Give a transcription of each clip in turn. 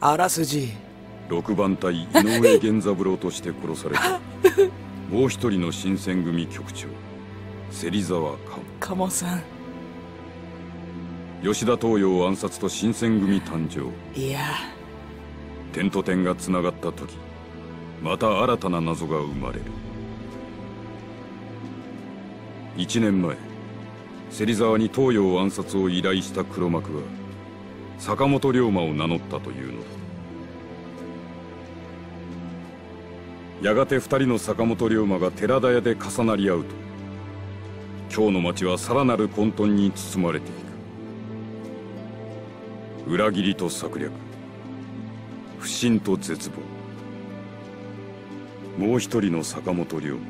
あらすじ。6番隊井上源三郎として殺された。もう一人の新選組局長。芹沢鴨鴨さん。吉田東洋暗殺と新選組誕生。いや。点と点がつながった時また新たな謎が生まれる。1年前芹沢に東洋暗殺を依頼した黒幕は坂本龍馬を名乗ったというのだ。やがて二人の坂本龍馬が寺田屋で重なり合うと今日の町はさらなる混沌に包まれていく。裏切りと策略不信と絶望。もう一人の坂本龍馬。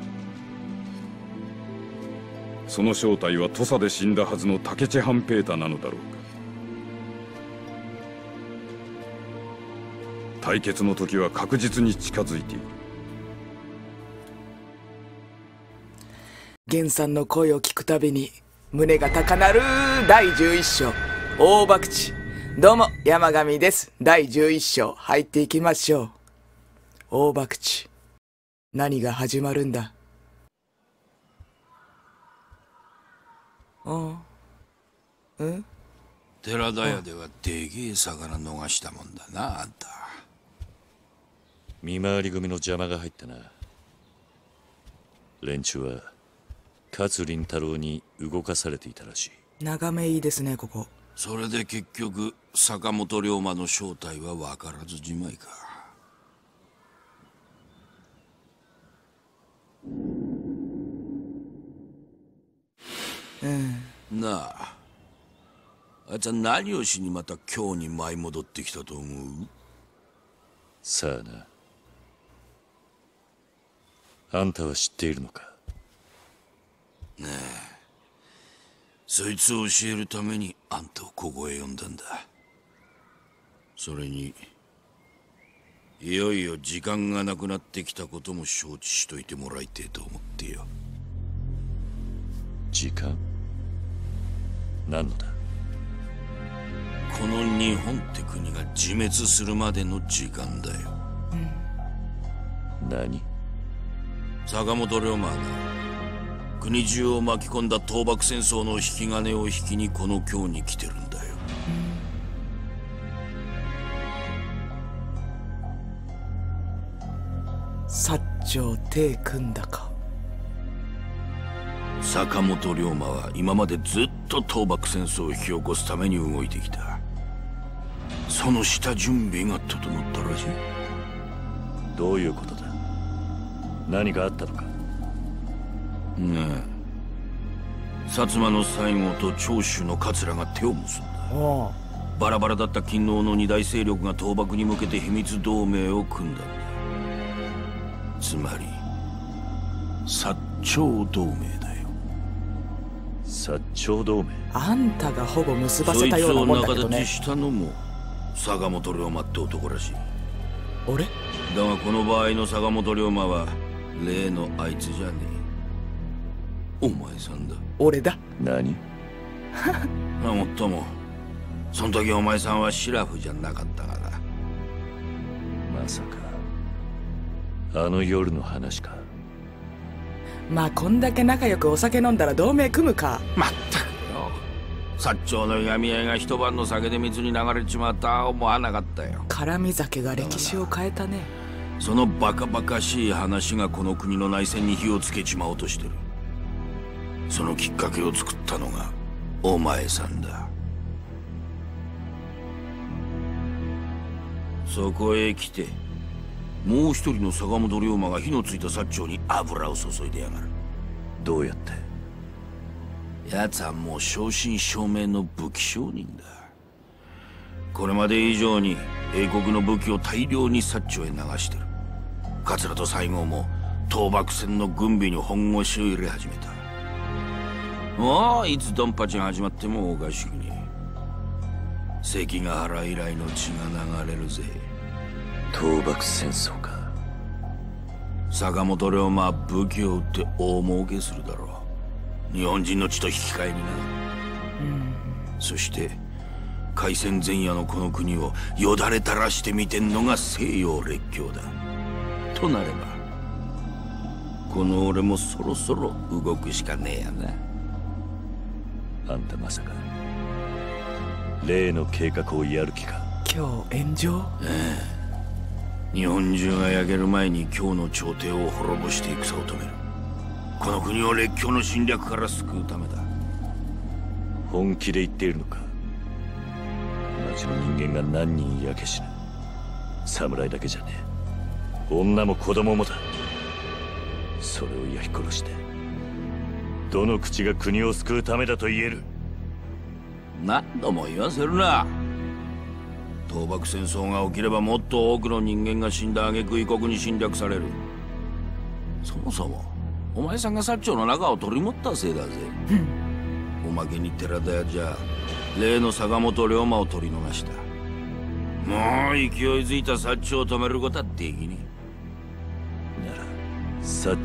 その正体は土佐で死んだはずの竹地半平太なのだろうか。対決の時は確実に近づいている。源さんの声を聞くたびに胸が高鳴る。第11章。大博打。どうも山上です。第11章。入っていきましょう。大博打。何が始まるんだ。ああ。ん寺田屋ではでげえ魚逃したもんだなあんた見回り組の邪魔が入ったな。連中は勝林太郎に動かされていたらしい。眺めいいですねここ。それで結局坂本龍馬の正体は分からずじまいか。うん。なああいつは何をしにまた今日に舞い戻ってきたと思う？さあなあんたは知っているのか？そいつを教えるためにあんたをここへ呼んだんだ。それにいよいよ時間がなくなってきたことも承知しといてもらいてえと思ってよ。時間？何のだ？この日本って国が自滅するまでの時間だよ。何？坂本龍馬が国中を巻き込んだ倒幕戦争の引き金を引きにこの京に来てるんだよ。薩長手組んだか。坂本龍馬は今までずっと倒幕戦争を引き起こすために動いてきた。その下準備が整ったらしい。どういうことだ？何かあったのか？ねえ。薩摩の西郷と長州の桂が手を結んだ。バラバラだった勤王の二大勢力が倒幕に向けて秘密同盟を組んだんだ。つまり薩長同盟だよ。薩長同盟？あんたがほぼ結ばせそいつをたようなもんだ仲けどね。立ちしたのも坂本龍馬って男らしい。俺？だがこの場合の坂本龍馬は例のあいつじゃねえ。お前さんだ。俺だ。何？あもっともその時お前さんはシラフじゃなかったがなまさかあの夜の話か？まあこんだけ仲良くお酒飲んだら同盟組むか。まったくよ薩長のいがみ合いが一晩の酒で水に流れちまった思わなかったよ。絡み酒が歴史を変えたねそのバカバカしい話がこの国の内戦に火をつけちまおうとしてる。そのきっかけを作ったのがお前さんだ。そこへ来てもう一人の坂本龍馬が火のついた薩長に油を注いでやがる。どうやって？奴はもう正真正銘の武器商人だ。これまで以上に英国の武器を大量に薩長へ流してる。桂と西郷も倒幕戦の軍備に本腰を入れ始めた。もういつドンパチが始まってもおかしくねえ関ヶ原以来の血が流れるぜ。倒幕戦争か。坂本龍馬は武器を売って大儲けするだろう。日本人の血と引き換えにな。そして海戦前夜のこの国をよだれ垂らしてみてんのが西洋列強だとなればこの俺もそろそろ動くしかねえやな。あんたまさか例の計画をやる気か？今日炎上？ええ。日本中が焼ける前に今日の朝廷を滅ぼして戦を止める。この国を列強の侵略から救うためだ。本気で言っているのか？町の人間が何人焼け死ぬ？侍だけじゃねえ女も子供もだ。それを焼き殺してどの口が国を救うためだと言える？何度も言わせるな。倒幕戦争が起きればもっと多くの人間が死んだ挙句異国に侵略される。そもそもお前さんが薩長の中を取り持ったせいだぜ。おまけに寺田屋じゃ例の坂本龍馬を取り逃した。もう勢いづいた薩長を止めることはできねなら薩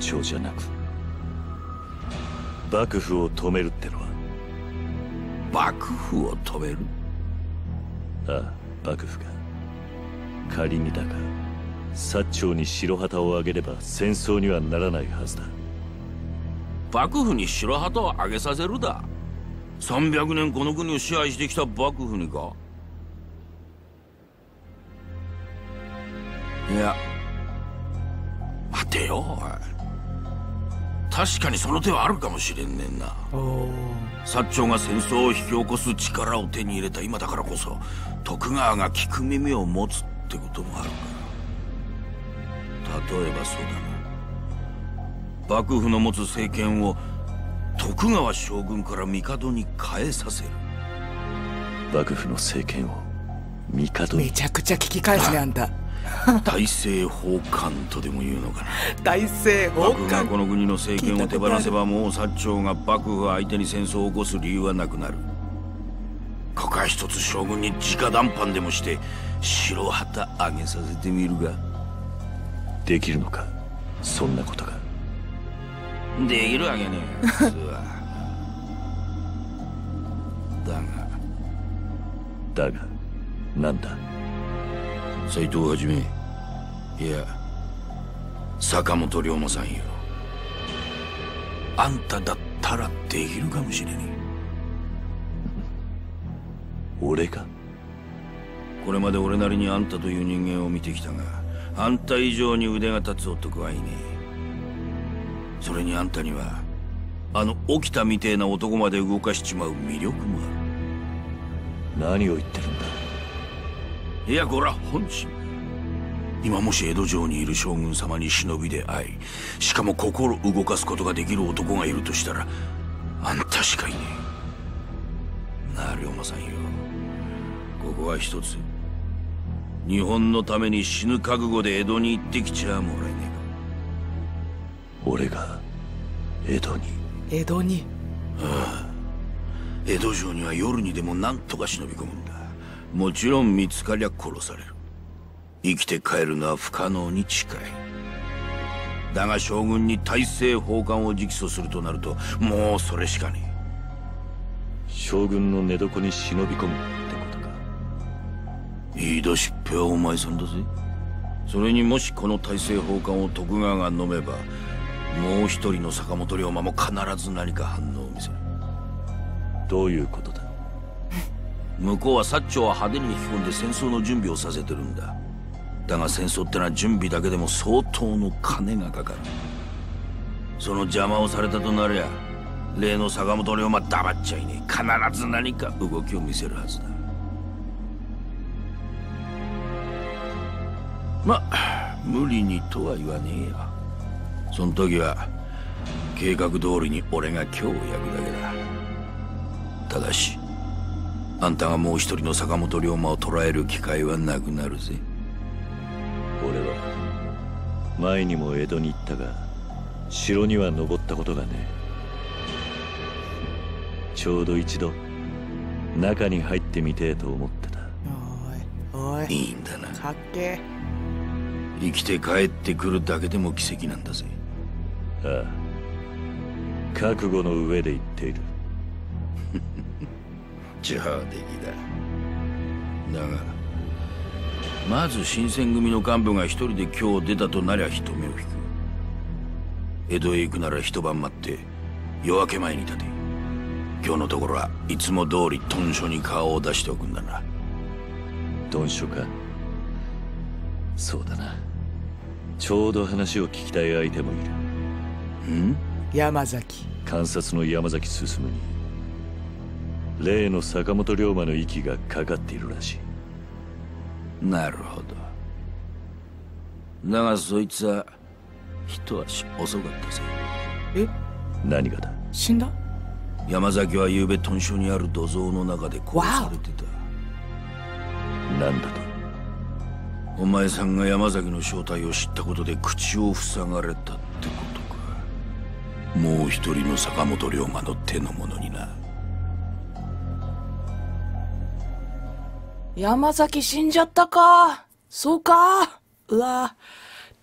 長じゃなく幕府を止めるってのは？幕府を止める？ああ幕府が仮にだが薩長に白旗を上げれば戦争にはならないはずだ。幕府に白旗を上げさせるだ。300年この国を支配してきた幕府にか。いや待てよ確かにその手はあるかもしれんねんな。薩長が戦争を引き起こす力を手に入れた今だからこそ徳川が聞く耳を持つってこともあるか。ら例えばそうだな。幕府の持つ政権を徳川将軍から帝に変えさせる。幕府の政権を帝に。めちゃくちゃ聞き返すねあんた 大政奉還とでも言うのかな。大政奉幕府が還この国の政権を手放せばもう薩長が幕府相手に戦争を起こす理由はなくなる。ここは一つ将軍に直談判でもして白旗あげさせてみるができるのか？そんなことが。できるわけねえ普通は。だが。だがなんだ？斎藤はじめいや坂本龍馬さんよ。あんただったらできるかもしれね 俺がえこれまで俺なりにあんたという人間を見てきたがあんた以上に腕が立つ男はいねえ。それにあんたにはあの起きたみてえな男まで動かしちまう魅力もあ何を言ってるんだ？るいやこら本心。今もし江戸城にいる将軍様に忍びで会いしかも心動かすことができる男がいるとしたらあんたしかいねえ。なあ龍馬さんよ。ここは一つ。日本のために死ぬ覚悟で江戸に行ってきちゃもらえねえか。俺が江戸に。江戸に？江戸城には夜にでも何とか忍び込むんだもちろん見つかりゃ殺される。生きて帰るのは不可能に近い。だが将軍に大政奉還を直訴するとなるともうそれしかね将軍の寝床に忍び込むってことか。え言い出しっぺはお前さんだぜ。それにもしこの大政奉還を徳川が飲めばもう一人の坂本龍馬も必ず何か反応を見せる。どういうことだ向こうは薩長は派手に引き込んで戦争の準備をさせてるんだ。だが戦争ってのは準備だけでも相当の金がかかる。その邪魔をされたとなりゃ例の坂本龍馬黙っちゃいねえ。必ず何か動きを見せるはずだ。ま無理にとは言わねえよ。その時は計画通りに俺が今日を焼くだけだ。ただしあんたがもう一人の坂本龍馬を捕らえる機会はなくなるぜ。俺は前にも江戸に行ったが城には登ったことがねえ。ちょうど一度中に入ってみてえと思ってた。おいおい。いいんだな。かっけ生きて帰ってくるだけでも奇跡なんだぜ。ああ。覚悟の上で言っている上出来だ。だがまず新選組の幹部が一人で今日出たとなりゃ人目を引く。江戸へ行くなら一晩待って夜明け前に立て。今日のところはいつも通り豚書に顔を出しておくんだな。鈍書か。そうだな。ちょうど話を聞きたい相手もいる。ん？山崎。観察の山崎進に例の坂本龍馬の息がかかっているらしい。なるほど。だがそいつは一足遅かったぜ。え？何がだ？死んだ？山崎は昨べ豚書にある土蔵の中で殺されてた。何だと？お前さんが山崎の正体を知ったことで口を塞がれたってことか。もう一人の坂本龍馬の手の者にな山崎死んじゃったか。そうか。うわ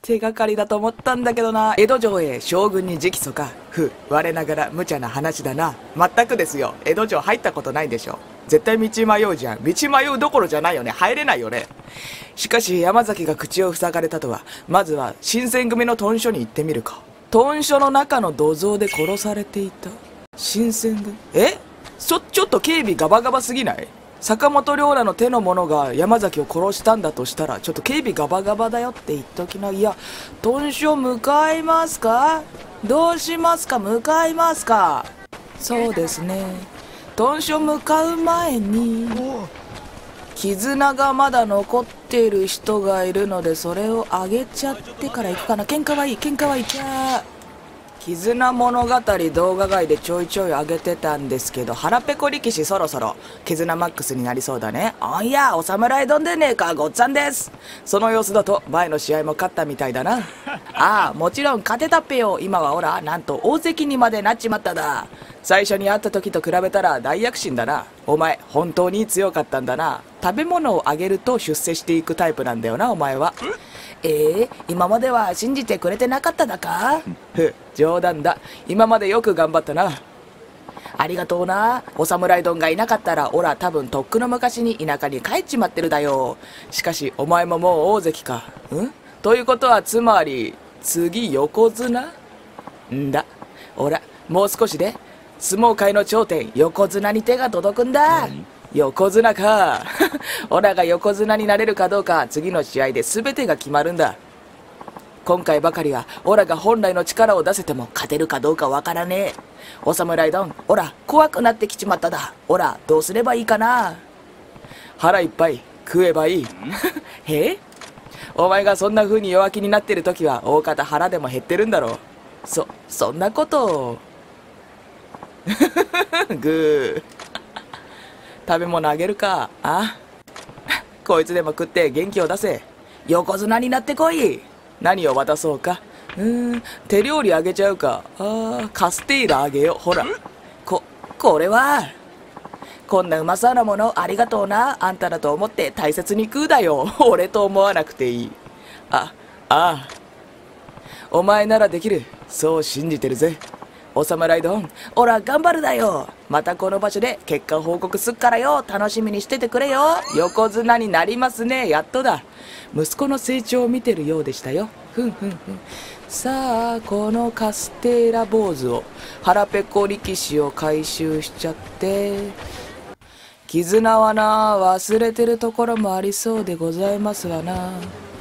手がかりだと思ったんだけどな。江戸城へ将軍に直訴か。ふ、我ながら無茶な話だな。全くですよ。江戸城入ったことないでしょ。絶対道迷うじゃん。道迷うどころじゃないよね。入れないよね。しかし山崎が口を塞がれたとは、まずは新選組の豚書に行ってみるか。豚書の中の土蔵で殺されていた。新選組？え？ちょ、ちょっと警備ガバガバすぎない？坂本龍羅の手の者が山崎を殺したんだとしたら、ちょっと警備ガバガバだよって言っときな。いや、豚書向かいますか？どうしますか？向かいますか？そうですね。豚書向かう前に、絆がまだ残っている人がいるので、それをあげちゃってから行くかな。喧嘩はいい、喧嘩はいい。じゃ、絆物語動画外でちょいちょい上げてたんですけど、腹ペコ力士そろそろ、絆マックスになりそうだね。あいや、お侍丼でねえか、ごっつぁんです。その様子だと、前の試合も勝ったみたいだな。あ あ、もちろん勝てたっぺよ。今はほら、なんと大関にまでなっちまっただ。最初に会った時と比べたら大躍進だな。お前、本当に強かったんだな。食べ物をあげると出世していくタイプなんだよな、お前は。ええ今までは信じてくれてなかっただか？ふ、冗談だ。今までよく頑張ったな。ありがとうな。お侍丼がいなかったら、オラ多分とっくの昔に田舎に帰っちまってるだよ。しかし、お前ももう大関か。ん？ということは、つまり、次横綱？んだ。オラ、もう少しで、相撲界の頂点、横綱に手が届くんだ。横綱か。オラが横綱になれるかどうか、次の試合で全てが決まるんだ。今回ばかりは、オラが本来の力を出せても勝てるかどうかわからねえ。お侍どん、オラ、怖くなってきちまっただ。オラ、どうすればいいかな腹いっぱい、食えばいい。へえ？お前がそんな風に弱気になってる時は、大方腹でも減ってるんだろう。そ、そんなことを。グー。食べ物あげるか。あ？こいつでも食って元気を出せ。横綱になってこい。何を渡そうか。うーん、手料理あげちゃうか。あー、カステーラあげよう。ほら。こ、これは。こんなうまそうなものありがとうな。あんただと思って大切に食うだよ。俺と思わなくていい。あ、ああ。お前ならできる。そう信じてるぜ。お侍どん、おら頑張るだよ。またこの場所で結果報告すっからよ。楽しみにしててくれよ。横綱になりますね。やっとだ。息子の成長を見てるようでしたよ。ふんふんふん。さあ、このカステーラ坊主を、腹ペコ力士を回収しちゃって、絆はな、忘れてるところもありそうでございますわな。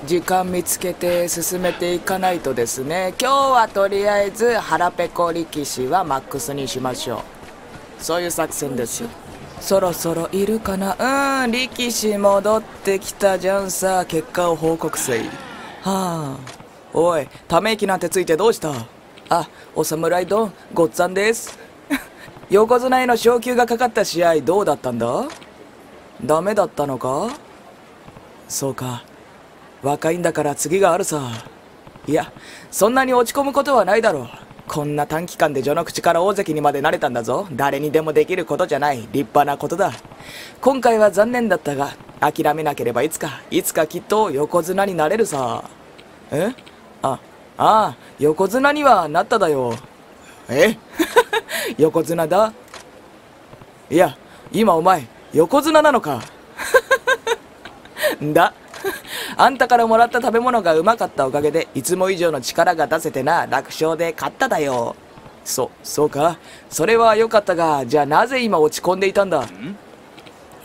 時間見つけて進めていかないとですね。今日はとりあえず腹ペコ力士はマックスにしましょう。そういう作戦ですよ。そろそろいるかな？うん、力士戻ってきたじゃんさ。結果を報告せい。はあ。おい、ため息なんてついてどうした？あ、お侍どん、ごっつぁんです。横綱への昇級がかかった試合どうだったんだ？ダメだったのか？そうか。若いんだから次があるさ。いや、そんなに落ち込むことはないだろう。こんな短期間で序の口から大関にまでなれたんだぞ。誰にでもできることじゃない。立派なことだ。今回は残念だったが、諦めなければいつか、いつかきっと横綱になれるさ。え？あ、ああ、横綱にはなっただよ。え？横綱だ？いや、今お前、横綱なのか だ。あんたからもらった食べ物がうまかったおかげで、いつも以上の力が出せてな、楽勝で勝っただよ。そ、そうか。それは良かったが、じゃあなぜ今落ち込んでいたんだ？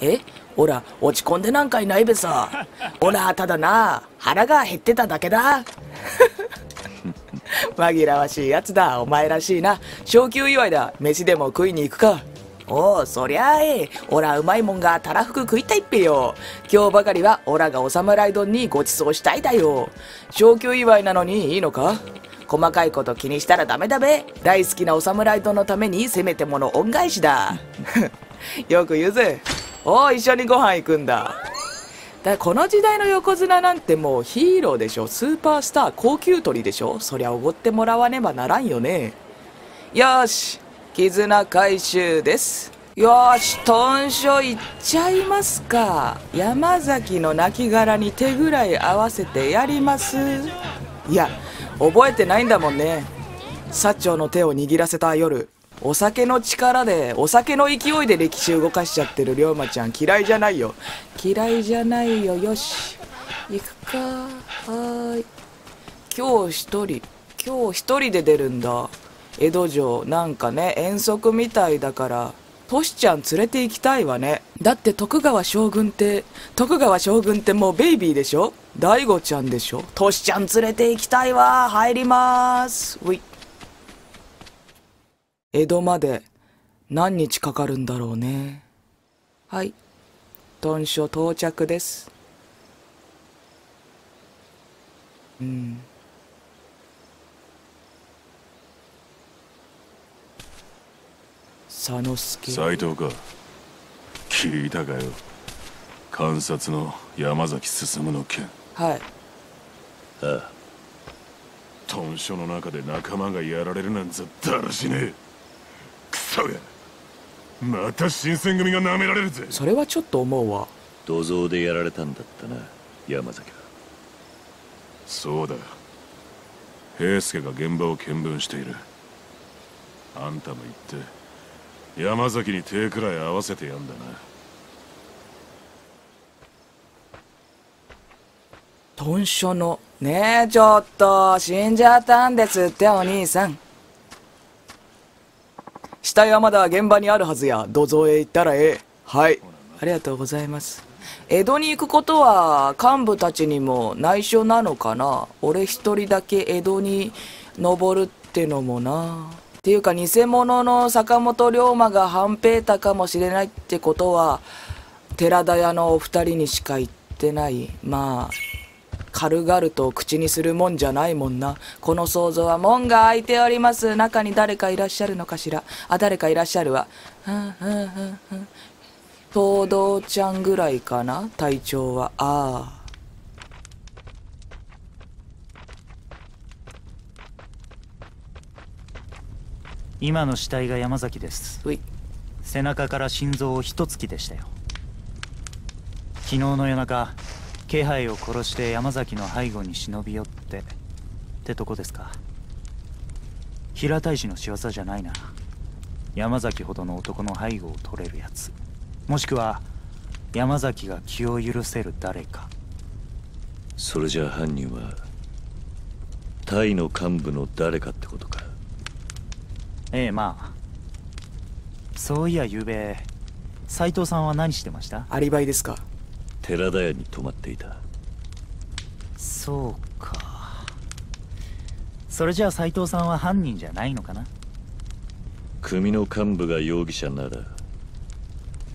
え？ほら、落ち込んでなんかいないべさ。ほら、ただな、腹が減ってただけだ。紛らわしいやつだ、お前らしいな。昇級祝いだ、飯でも食いに行くか。おお、そりゃあええ。おら、うまいもんがたらふく食いたいっぺよ。今日ばかりは、オラがお侍丼にご馳走したいだよ。昇級祝いなのにいいのか？細かいこと気にしたらダメだべ。大好きなお侍丼のためにせめてもの恩返しだ。よく言うぜ。おう、一緒にご飯行くんだ。だこの時代の横綱なんてもうヒーローでしょスーパースター高級鳥でしょそりゃおごってもらわねばならんよねよし絆回収です。よーし豚書いっちゃいますか。山崎の亡骸に手ぐらい合わせてやります。いや覚えてないんだもんね。薩長の手を握らせた夜お酒の力でお酒の勢いで歴史動かしちゃってる龍馬ちゃん嫌いじゃないよ。嫌いじゃないよ。よし行くかはーい。今日一人今日一人で出るんだ江戸城なんかね遠足みたいだからトシちゃん連れて行きたいわね。だって徳川将軍って徳川将軍ってもうベイビーでしょ？大悟ちゃんでしょ？トシちゃん連れて行きたいわ。入ります。うい。江戸まで何日かかるんだろうね。はい。豚書到着です。うん。佐之助斎藤か。聞いたかよ。観察の山崎進の件。はい。豚書の中で仲間がやられるなんざだらしねえ。クソが。また新選組が舐められるぜ。それはちょっと思うわ。土蔵でやられたんだったな山崎は。そうだ。平助が現場を見分している。あんたも言って山崎に手くらい合わせてやんだな。豚書のねえちょっと死んじゃったんですってお兄さん。死体はまだ現場にあるはずや。土蔵へ行ったらええ。はい。ありがとうございます。江戸に行くことは幹部たちにも内緒なのかな。俺一人だけ江戸に登るってのもな。っていうか偽物の坂本龍馬が半平太かもしれないってことは寺田屋のお二人にしか言ってないまあ軽々と口にするもんじゃないもんな。この想像は門が開いております。中に誰かいらっしゃるのかしら。あ、誰かいらっしゃるわ。ふんふんふんふん。東堂ちゃんぐらいかな体調は。ああ。今の死体が山崎です。背中から心臓を一突きでしたよ。昨日の夜中気配を殺して山崎の背後に忍び寄ってってとこですか。平太子の仕業じゃないな。山崎ほどの男の背後を取れるやつ。もしくは山崎が気を許せる誰か。それじゃあ犯人はタイの幹部の誰かってことかええまあ。そういやゆうべ斎藤さんは何してました？アリバイですか。寺田屋に泊まっていた。そうか。それじゃあ斎藤さんは犯人じゃないのかな？組の幹部が容疑者なら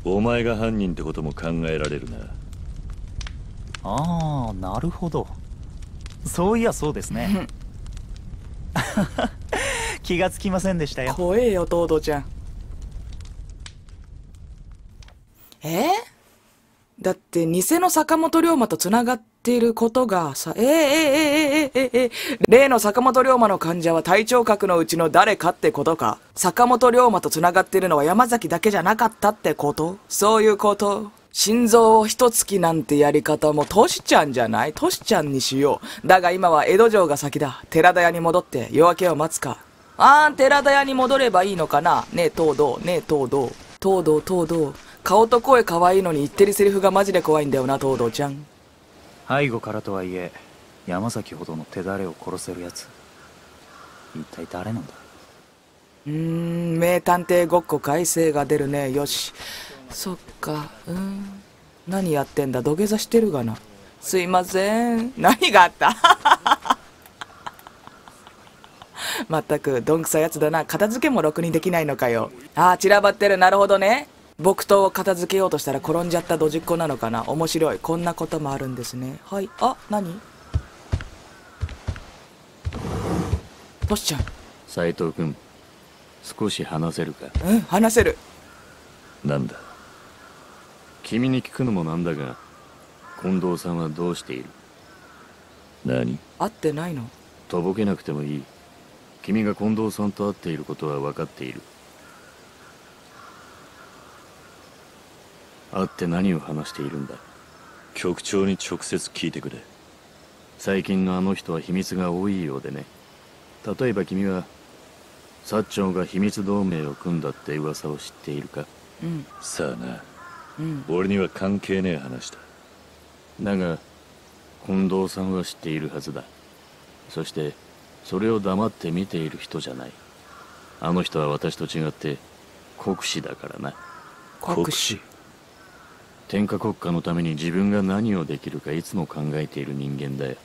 お前が犯人ってことも考えられるな。ああなるほど。そういやそうですね 気がつきませんでしたよ怖えよ東堂ちゃんえ？ー、だって偽の坂本龍馬とつながっていることがさえー、えー、えー、えー、えええ例の坂本龍馬の患者は体調核のうちの誰かってことか坂本龍馬とつながっているのは山崎だけじゃなかったってことそういうこと心臓を一月なんてやり方もトシちゃんじゃないトシちゃんにしよう。だが今は江戸城が先だ。寺田屋に戻って夜明けを待つか。あーん、寺田屋に戻ればいいのかな？ねえ、東堂、ねえ、東堂。東堂、東堂。顔と声可愛いのに言ってるセリフがマジで怖いんだよな、東堂ちゃん。背後からとはいえ山崎ほどの手だれを殺せるやつ。一体誰なんだ？うーん名探偵ごっこ改正が出るね。よし。そっか。うん。何やってんだ？土下座してるがな。すいません。何があった？まったくどんくさいやつだな。片付けもろくにできないのかよ。ああ散らばってる。なるほどね。木刀を片付けようとしたら転んじゃったドジっ子なのかな。面白い。こんなこともあるんですね。はい。あ何？トシちゃん。斎藤君少し話せるか？うん話せる。なんだ？君に聞くのもなんだが近藤さんはどうしている？何？会ってないの？とぼけなくてもいい君が近藤さんと会っていることは分かっている。会って何を話しているんだ？局長に直接聞いてくれ。最近のあの人は秘密が多いようでね。例えば君は薩長が秘密同盟を組んだって噂を知っているか？うん。さあな。うん。俺には関係ねえ話だ。だが近藤さんは知っているはずだ。そしてそれを黙って見ている人じゃない。あの人は私と違って国士だからな。国士？天下国家のために自分が何をできるかいつも考えている人間だよ。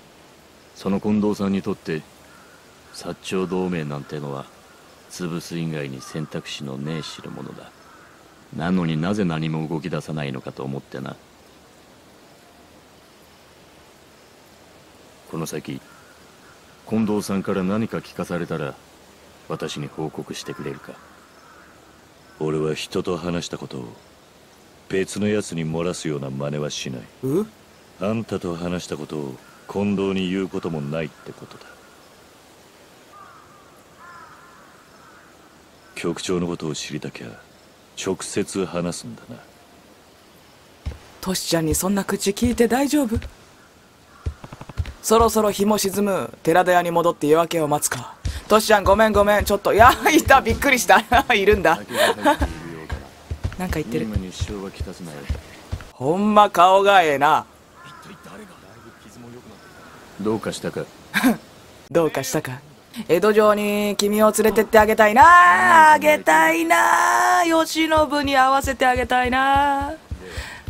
その近藤さんにとって薩長同盟なんてのは潰す以外に選択肢のねえ代物だ。なのになぜ何も動き出さないのかと思ってな。この先近藤さんから何か聞かされたら私に報告してくれるか。俺は人と話したことを別の奴に漏らすような真似はしない。う？あんたと話したことを近藤に言うこともないってことだ。局長のことを知りたきゃ直接話すんだな。トシちゃんにそんな口聞いて大丈夫？そろそろ日も沈む寺田屋に戻って夜明けを待つか。トシちゃんごめんごめん。ちょっといやいたびっくりした。いるんだ。なんか言ってる。ほんま顔がええな。どうかしたか？どうかしたか？江戸城に君を連れてってあげたいな。あげたいな。あ慶喜に会わせてあげたいな。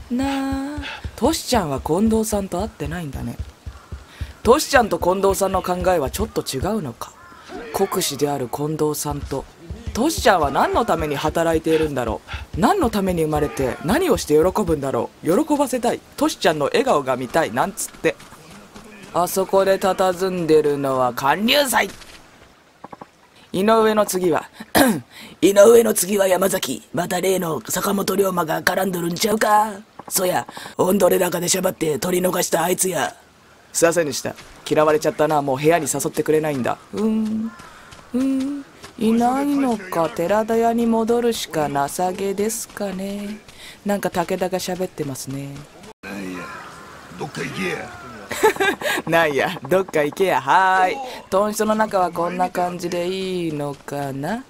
な。あトシちゃんは近藤さんと会ってないんだねトシちゃんと近藤さんの考えはちょっと違うのか？国士である近藤さんと。トシちゃんは何のために働いているんだろう？何のために生まれて何をして喜ぶんだろう？喜ばせたい。トシちゃんの笑顔が見たい。なんつって。あそこで佇んでるのは貫入祭。井上の次は 井上の次は山崎。また例の坂本龍馬が絡んどるんちゃうか？そやオンドレ高でしゃばって取り逃したあいつや。すいませんでした。嫌われちゃったな。もう部屋に誘ってくれないんだ。うーん。うーんいないのか。寺田屋に戻るしかなさげですかね。なんか武田が喋ってますね。どっか行けや。なんや。どっか行けや。はーい。豚書の中はこんな感じでいいのかな。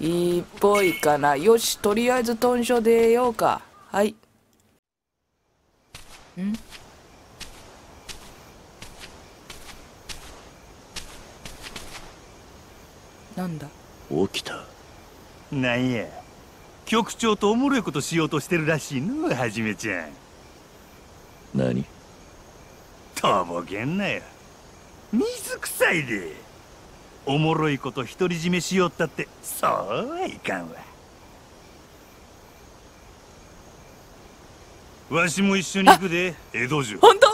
いいっぽいかな。よしとりあえず豚書出ようか。はい。ん？なんだ？起きた。なんや。局長とおもろいことしようとしてるらしいのはじめちゃん。何？とぼけんなよ。水臭いで。おもろいこと独り占めしよったってそうはいかんわ。わしも一緒に行くで江戸城。本当？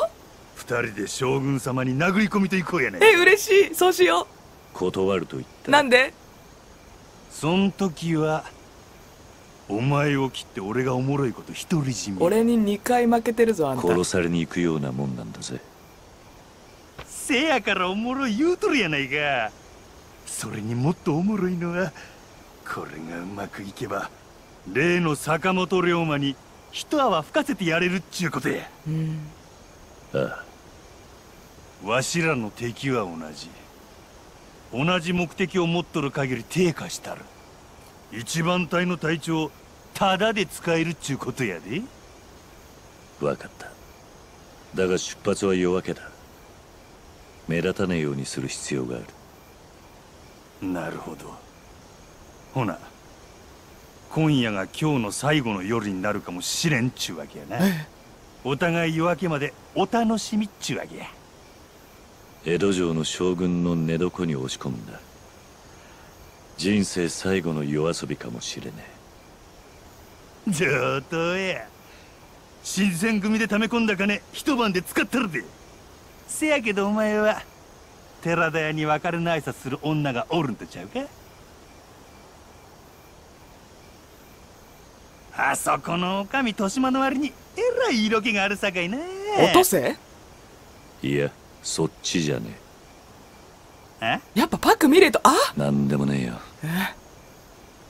二人で将軍様に殴り込みと行こうやねえ嬉しい。そうしよ断ると言った。うなんで？そん時はお前を切って俺がおもろいこと独り占め。俺に2回負けてるぞあんた。殺されに行くようなもんなんだぜ。せやからおもろい言うとるやないか。それにもっとおもろいのはこれがうまくいけば例の坂本龍馬に一泡吹かせてやれるっちゅうことや。うん。ああ。わしらの敵は同じ同じ目的を持っとる限り低下したる。一番隊の隊長タダで使えるっちゅうことやで。分かった。だが出発は夜明けだ。目立たねえようにする必要がある。なるほど。ほな。今夜が今日の最後の夜になるかもしれんっちゅうわけやな。お互い夜明けまでお楽しみっちゅうわけや江戸城の将軍の寝床に押し込むんだ。人生最後の夜遊びかもしれね上等や新選組で溜め込んだ金一晩で使ったるで。せやけどお前は寺田屋に別れの挨拶する女がおるんとちゃうか。あそこの女将豊島の割にえらい色気があるさかいな。落とせ？えいやそっちじゃね。え？やっぱパック見れとあ？えなんでもねえよ。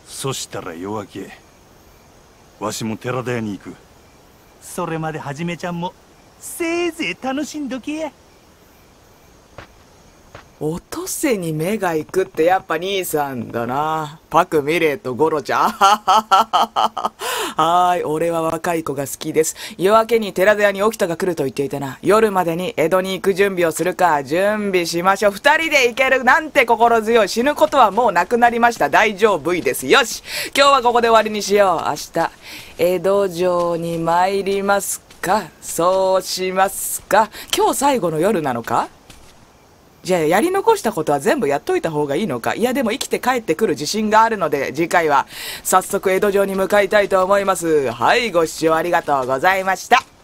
そしたら夜明けわしも寺田屋に行く。それまではじめちゃんもせいぜい楽しんどけや。落とせに目が行くってやっぱ兄さんだな。パクミレイとゴロちゃん。ははははーい、俺は若い子が好きです。夜明けに寺田屋に沖田が来ると言っていたな。夜までに江戸に行く準備をするか。準備しましょう。二人で行けるなんて心強い。死ぬことはもうなくなりました。大丈夫です。よし今日はここで終わりにしよう。明日、江戸城に参りますか？そうしますか。今日最後の夜なのか？じゃあやり残したことは全部やっといた方がいいのか？いやでも生きて帰ってくる自信があるので次回は早速江戸城に向かいたいと思います。はい、ご視聴ありがとうございました。